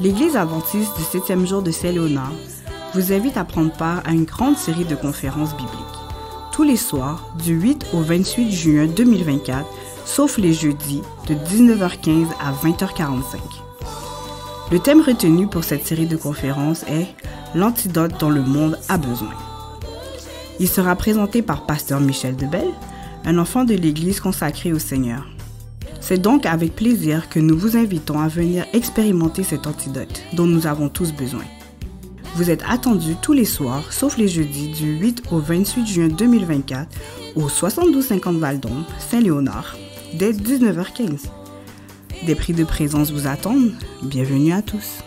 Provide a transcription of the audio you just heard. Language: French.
L'Église adventiste du septième jour de Saint-Léonard vous invite à prendre part à une grande série de conférences bibliques. Tous les soirs, du 8 au 28 juin 2024, sauf les jeudis, de 19h15 à 20h45. Le thème retenu pour cette série de conférences est L'antidote dont le monde a besoin. Il sera présenté par Pasteur Michel Debel, un enfant de l'Église consacré au Seigneur. C'est donc avec plaisir que nous vous invitons à venir expérimenter cet antidote dont nous avons tous besoin. Vous êtes attendus tous les soirs, sauf les jeudis, du 8 au 28 juin 2024, au 7250 Valdon, Saint-Léonard, dès 19h15. Des prix de présence vous attendent. Bienvenue à tous.